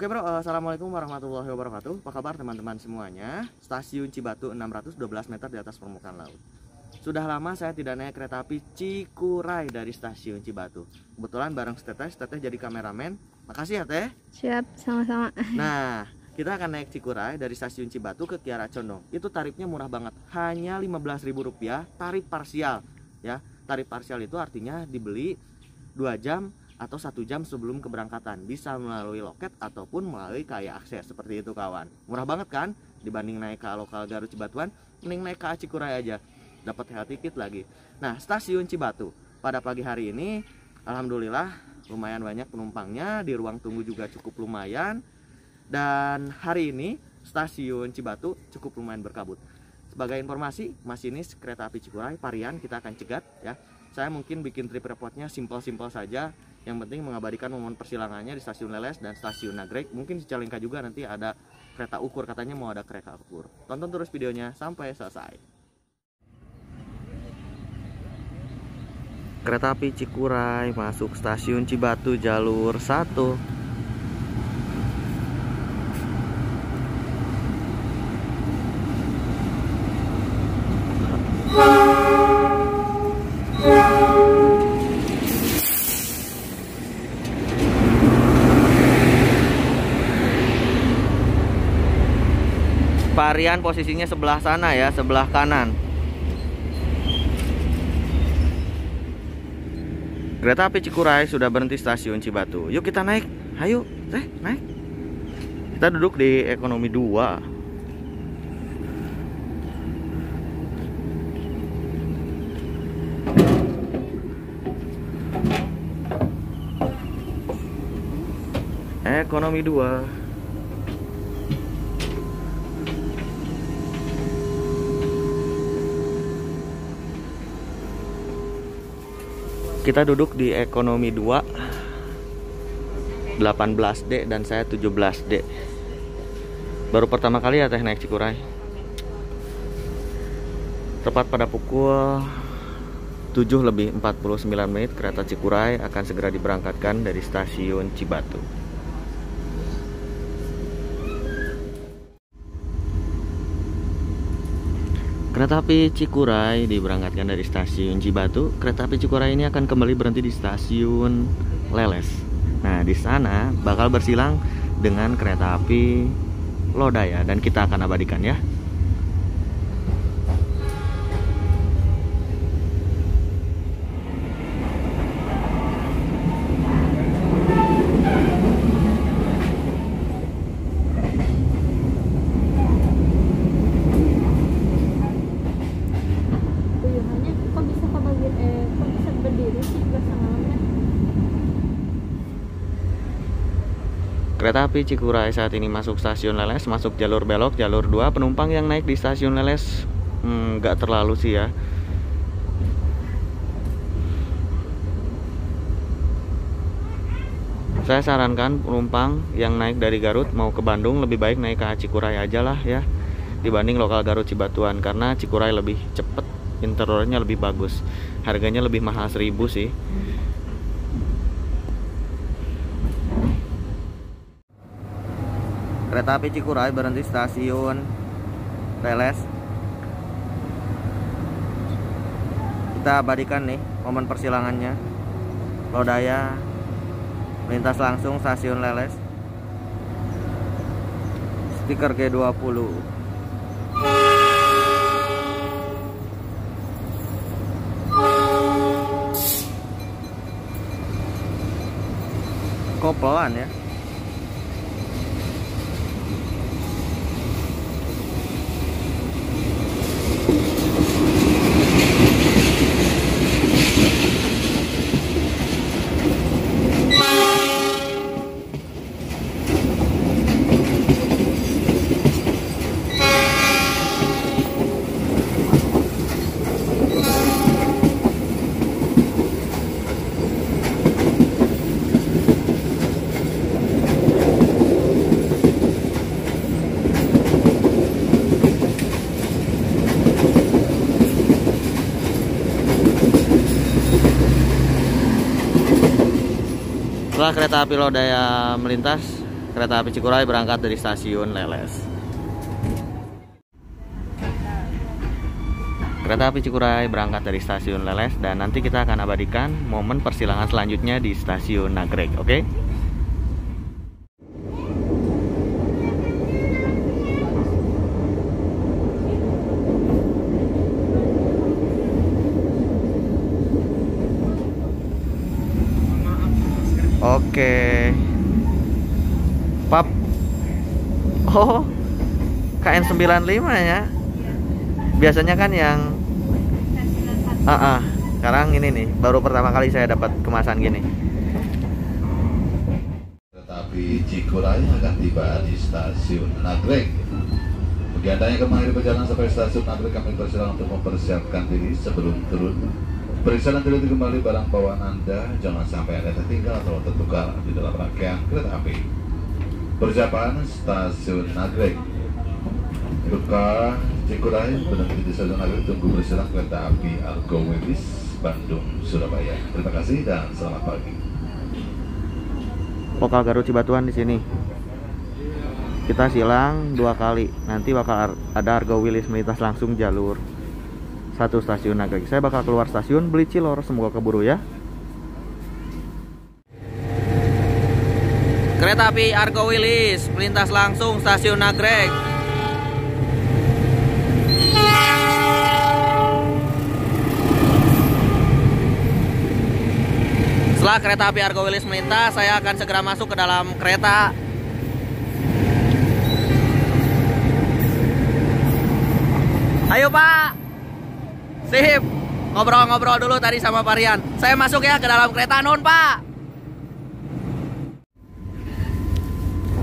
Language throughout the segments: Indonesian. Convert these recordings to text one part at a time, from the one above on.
Oke bro, eh, Assalamualaikum warahmatullahi wabarakatuh. Apa kabar teman-teman semuanya? Stasiun Cibatu 612 meter di atas permukaan laut. Sudah lama saya tidak naik kereta api Cikuray dari stasiun Cibatu. Kebetulan bareng Teteh, Teteh jadi kameramen. Makasih ya Teh. Siap, sama-sama. Nah, kita akan naik Cikuray dari stasiun Cibatu ke Kiara Condong. Itu tarifnya murah banget, hanya Rp15.000 tarif parsial. Ya, tarif parsial itu artinya dibeli 2 jam atau satu jam sebelum keberangkatan. Bisa melalui loket ataupun melalui kaya akses. Seperti itu kawan. Murah banget kan? Dibanding naik ke lokal Garut Cibatuan mending naik ke Cikuray aja. Dapat health ticket lagi. Nah stasiun Cibatu. Pada pagi hari ini Alhamdulillah lumayan banyak penumpangnya. Di ruang tunggu juga cukup lumayan. Dan hari ini stasiun Cibatu cukup lumayan berkabut. Sebagai informasi masinis kereta api Cikuray Parian kita akan cegat ya. Saya mungkin bikin trip reportnya simpel-simpel saja yang penting mengabadikan momen persilangannya di stasiun Leles dan stasiun Nagrek. Mungkin di Cicalengka juga nanti ada kereta ukur katanya mau ada kereta ukur. Tonton terus videonya sampai selesai. Kereta api Cikuray masuk stasiun Cibatu jalur 1 Varian posisinya sebelah sana ya, sebelah kanan. Kereta api Cikuray sudah berhenti stasiun Cibatu. Yuk kita naik. Ayo, teh, naik. Kita duduk di ekonomi 2. Ekonomi 2. Kita duduk di ekonomi 2 18D dan saya 17D baru pertama kali ya teh naik Cikuray. Tepat pada pukul 7 lebih 49 menit kereta Cikuray akan segera diberangkatkan dari stasiun Cibatu Kereta api Cikuray diberangkatkan dari stasiun Cibatu. Kereta api Cikuray ini akan kembali berhenti di stasiun Leles. Nah, di sana bakal bersilang dengan kereta api Lodaya dan kita akan abadikan ya. Tuyuhannya kok bisa ke bagian eh kok bisa berdiri sih bersamaannya? Kereta api Cikuray saat ini masuk stasiun Leles, masuk jalur belok, jalur 2. Penumpang yang naik di stasiun Leles hmm, nggak terlalu sih ya. Saya sarankan penumpang yang naik dari Garut mau ke Bandung lebih baik naik ke Cikuray aja lah ya dibanding lokal Garut Cibatuan karena Cikuray lebih cepet interiornya lebih bagus harganya lebih mahal seribu sih kereta api Cikuray berhenti stasiun Leles kita abadikan nih momen persilangannya. Lodaya melintas langsung stasiun Leles. Stiker G20. Kok ya Setelah kereta api Lodaya melintas, kereta api Cikuray berangkat dari stasiun Leles. Kereta api Cikuray berangkat dari stasiun Leles dan nanti kita akan abadikan momen persilangan selanjutnya di stasiun Nagreg, oke? Oke. Pap. Oh. KN95 ya. Biasanya kan yang Ah, uh -uh. sekarang ini nih, baru pertama kali saya dapat kemasan gini. Kereta api Cikuray akan tiba di stasiun anda yang kemarin perjalanan sampai stasiun Nagreg, kami persilakan untuk mempersiapkan diri sebelum turun. Periksa dan teliti kembali barang bawaan Anda, jangan sampai ada tertinggal atau tertukar di dalam rangkaian kereta api. Persiapan stasiun Nagreg. Duka Cikuray berhenti di stasiun Nagreg tunggu bersilang kereta api Argo Wilis Bandung Surabaya. Terima kasih dan selamat pagi. Lokal Garut Cibatuan di sini. Kita silang dua kali. Nanti bakal ada Argo Wilis melintas langsung jalur satu stasiun Nagreg. Saya bakal keluar stasiun beli cilor, semoga keburu ya. Kereta api Argo Wilis melintas langsung stasiun Nagreg. Setelah kereta api Argo Wilis melintas, saya akan segera masuk ke dalam kereta. Ayo Pak. Sip. Ngobrol-ngobrol dulu tadi sama Varian. Saya masuk ya ke dalam kereta non, Pak.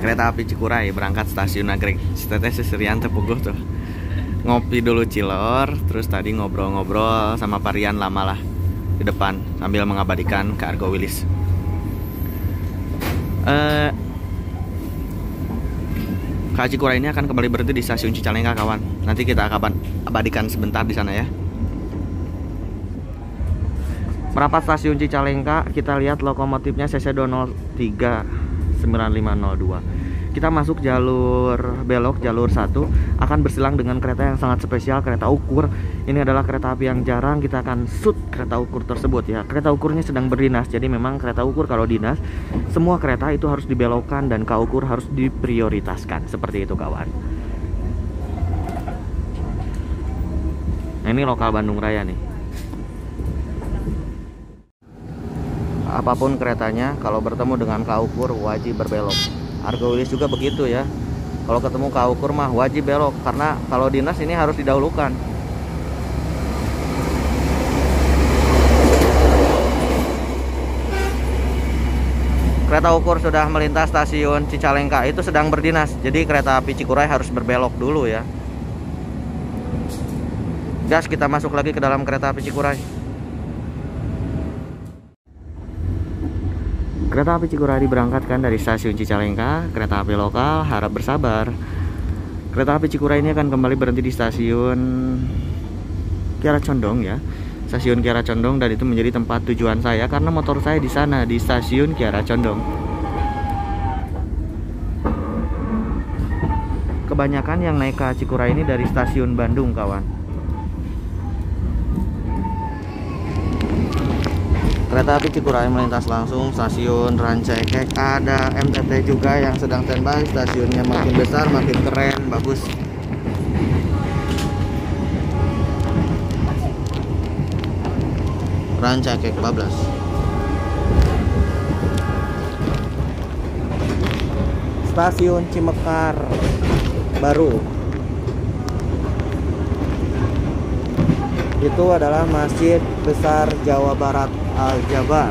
Kereta api Cikuray berangkat stasiun Nagreg. Teteh seserian tepuguh tuh. Ngopi dulu cilor, terus tadi ngobrol-ngobrol sama Varian lama lah di depan sambil mengabadikan ke Argo Wilis. Eh Kak Cikuray ini akan kembali berhenti di stasiun Cicalengka kawan. Nanti kita akan abadikan sebentar di sana ya. Merapat stasiun Cicalengka, kita lihat lokomotifnya CC 203 9502. Kita masuk jalur belok jalur 1 akan bersilang dengan kereta yang sangat spesial, kereta ukur. Ini adalah kereta api yang jarang kita akan shoot kereta ukur tersebut ya. Kereta ukurnya sedang berdinas. Jadi memang kereta ukur kalau dinas semua kereta itu harus dibelokkan dan K ukur harus diprioritaskan. Seperti itu kawan. Nah, ini lokal Bandung Raya nih. Apa pun keretanya kalau bertemu dengan kaukur wajib berbelok. Argo Wilis juga begitu ya. Kalau ketemu kaukur mah wajib belok. Karena kalau dinas ini harus didahulukan. Kereta ukur sudah melintas stasiun Cicalengka. Itu sedang berdinas. Jadi kereta api Cikuray harus berbelok dulu ya. Gas kita masuk lagi ke dalam kereta api Cikuray Kereta api Cikuray diberangkatkan dari stasiun Cicalengka, kereta api lokal harap bersabar. Kereta api Cikuray ini akan kembali berhenti di stasiun Kiara Condong ya. Stasiun Kiara Condong dan itu menjadi tempat tujuan saya karena motor saya di sana di stasiun Kiara Condong. Kebanyakan yang naik ke Cikuray ini dari stasiun Bandung, kawan. Kereta api Cikuray melintas langsung stasiun Rancaikek. Ada MTT juga yang sedang standby. Stasiunnya makin besar, makin keren, bagus. Rancaikek bablas. Stasiun Cimekar baru. Itu adalah Masjid Besar Jawa Barat Al-Jabar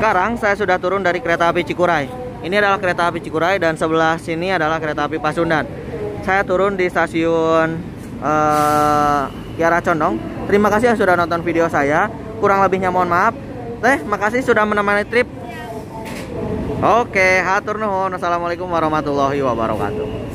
Sekarang saya sudah turun dari kereta api Cikuray. Ini adalah kereta api Cikuray dan sebelah sini adalah kereta api Pasundan. saya turun di stasiun eh, Kiara Condong. Terima kasih yang sudah nonton video saya. Kurang lebihnya mohon maaf. Teh, makasih sudah menemani trip. Oke, hatur nuhun. Assalamualaikum warahmatullahi wabarakatuh.